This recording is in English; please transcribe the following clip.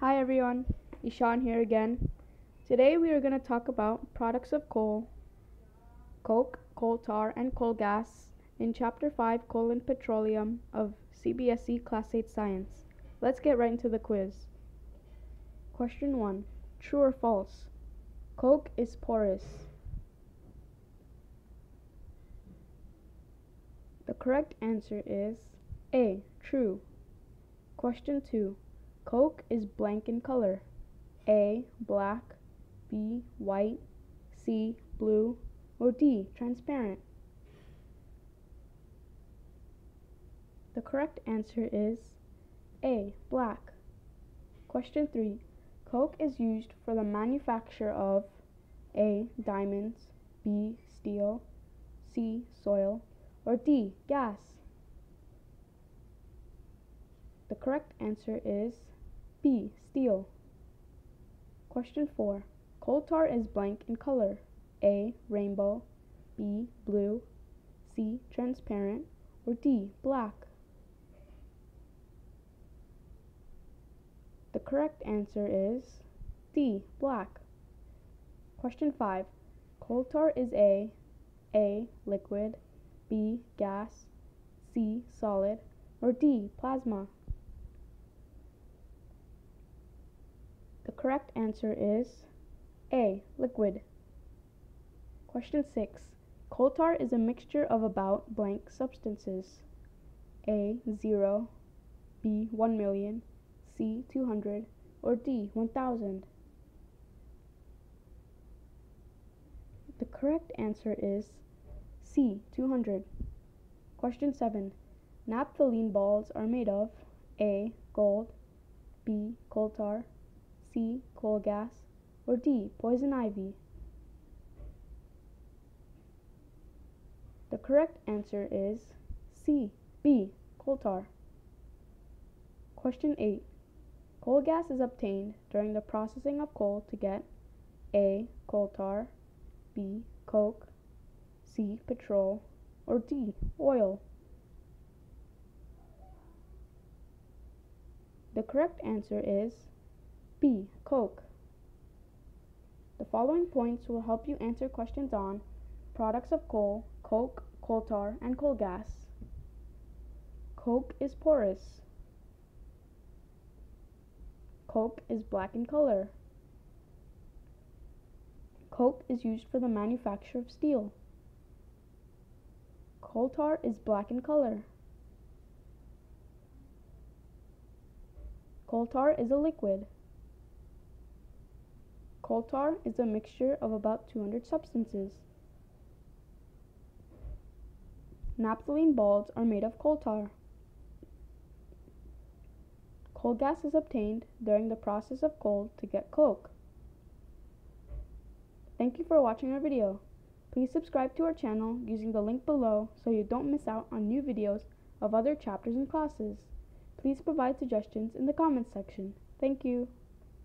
Hi everyone, Ishan here again. Today we are going to talk about products of coal, coke, coal tar, and coal gas in Chapter 5 Coal and Petroleum of CBSE Class 8 Science. Let's get right into the quiz. Question 1. True or false? Coke is porous. The correct answer is A. True. Question 2. Coke is blank in color. A. Black. B. White. C. Blue. Or D. Transparent. The correct answer is A. Black. Question 3. Coke is used for the manufacture of A. Diamonds. B. Steel. C. Soil. Or D. Gas. The correct answer is B. Steel. Question 4. Coal tar is blank in color. A. Rainbow. B. Blue. C. Transparent. Or D. Black. The correct answer is D. Black. Question 5. Coal tar is A. A. Liquid. B. Gas. C. Solid. Or D. Plasma. Correct answer is A. Liquid. Question 6. Coal tar is a mixture of about blank substances. A. 0. B. 1 million. C. 200. Or D. 1000. The correct answer is C. 200. Question 7. Naphthalene balls are made of A. Gold B. Coal tar Coal gas or D. Poison ivy. The correct answer is C. B. Coal tar. Question 8. Coal gas is obtained during the processing of coal to get A. Coal tar B. Coke C. Petrol, or D. Oil. The correct answer is B. Coke. The following points will help you answer questions on products of coal, coke, coal tar, and coal gas. Coke is porous. Coke is black in color. Coke is used for the manufacture of steel. Coal tar is black in color. Coal tar is a liquid. Coal tar is a mixture of about 200 substances. Naphthalene balls are made of coal tar. Coal gas is obtained during the process of coal to get coke. Thank you for watching our video. Please subscribe to our channel using the link below so you don't miss out on new videos of other chapters and classes. Please provide suggestions in the comments section. Thank you.